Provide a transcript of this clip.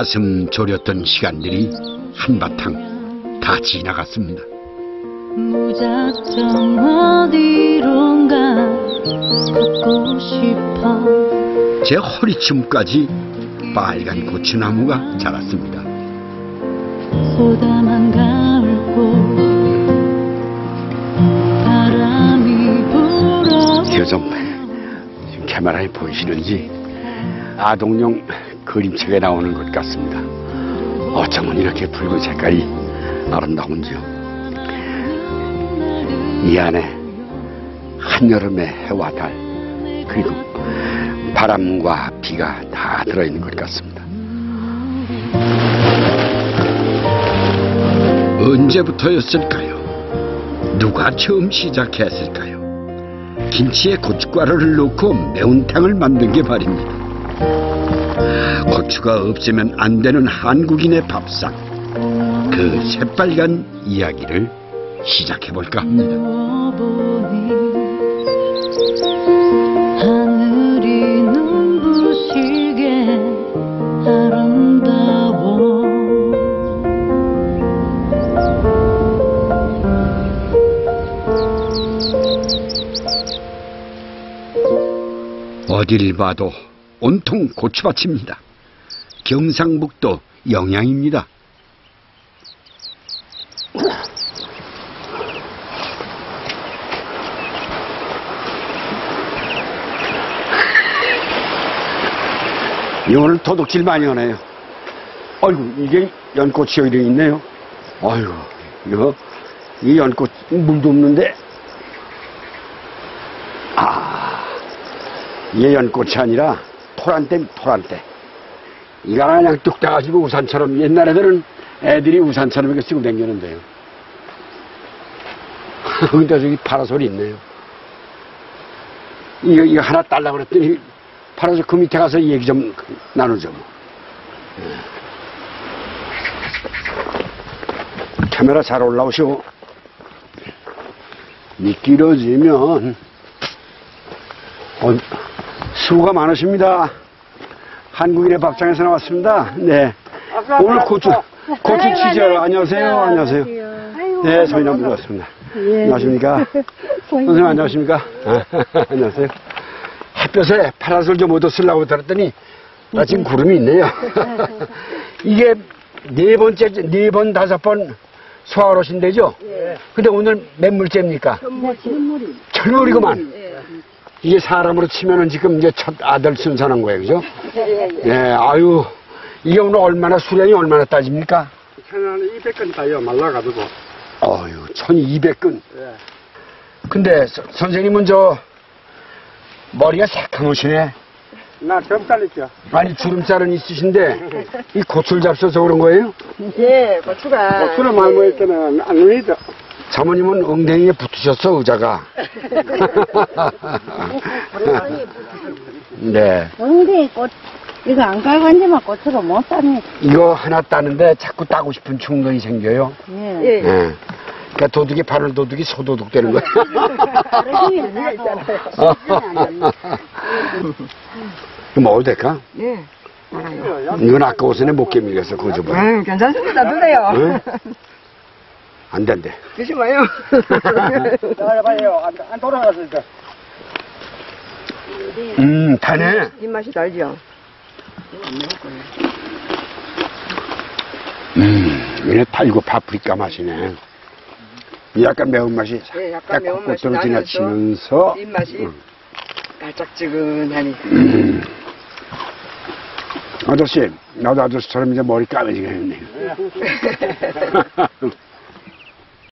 가슴 졸였던 시간들이 한바탕 다 지나갔습니다. 무작정 어디론가 걷고 싶어 제 허리춤까지 빨간 고추나무가 자랐습니다. 소담한 가을꽃 바람이 불어 지금 카메라에 보이시는지 아동용 그림책에 나오는 것 같습니다. 어쩌면 이렇게 붉은 색깔이 아름다운지요. 이 안에 한여름의 해와 달 그리고 바람과 비가 다 들어있는 것 같습니다. 언제부터였을까요? 누가 처음 시작했을까요? 김치에 고춧가루를 넣고 매운탕을 만든 게 말입니다. 고추가 없으면 안 되는 한국인의 밥상. 그 새빨간 이야기를 시작해 볼까 합니다. 하늘이 눈부시게 아름다워 어딜 봐도 온통 고추밭입니다. 경상북도 영양입니다. 오늘 도둑질 많이 하네요. 아이고, 이게 연꽃이 여기 있네요. 아이고, 이거, 이 연꽃 물도 없는데. 아, 이게 연꽃이 아니라 토란대, 토란대. 하나 그냥 뚝 따가지고 우산처럼 옛날에는 애들이 우산처럼 이렇게 쓰고 다녔는데요. 근데 저기 파라솔이 있네요. 이거, 이거 하나 딸라고 그랬더니 파라솔 그 밑에 가서 얘기 좀 나누죠. 뭐. 예. 카메라 잘 올라오시고 미끼러지면 어, 수고가 많으십니다. 한국인의 밥상에서 나왔습니다. 네. 오늘 고추, 고추 치죠. 안녕하세요. 안녕하세요. 네, 저희는 물었습니다. 안녕하십니까. 선생님 안녕하십니까. 안녕하세요. 햇볕에 파라솔 좀 얻어쓰려고 들었더니, 나 지금 구름이 있네요. 이게 네 번째, 네 번, 다섯 번 소화로 오신대죠? 근데 오늘 몇 물째입니까? 철물이구만. 이게 사람으로 치면은 지금 이제 첫 아들 순산한 거예요, 그죠? 예, 아유, 이게 오늘 얼마나 수량이 얼마나 따집니까? 천안 200건 따요 말라가지고 어유, 1200근. 예. 근데 서- 선생님은 저 머리가 새카무시네. 나 점살이죠 아니 주름살은 있으신데 이 고추를 잡숴서 그런 거예요? 예, 고추가. 고추를 많이 먹을 때는 안 눈이죠 사모님은 엉덩이에 붙으셨어 의자가. 네. 근데 꽃, 이거 안 깔간지만 고추가 못 따네. 이거 하나 따는데 자꾸 따고 싶은 충동이 생겨요. 예. 예. 그러니까 도둑이 바늘 도둑이 소도둑 되는 거야. 이거 먹어도 될까? 예. 이건 아까 옷에 못 깨밀려서 그거 좀 봐. 음, 괜찮습니다. 드세요. 응? 안 된대. 드시 마요. 빨리요 안, 안 돌아갔으니까 음, 타네. 입맛이 달죠? 음, 이게 달고 파프리카 맛이네. 약간 매운맛이 예, 약간 살짝 매운맛이 지나치면서 입맛이 음. 달짝지근하니. 음. 아저씨, 나도 아저씨처럼 이제 머리 까매지게 했네.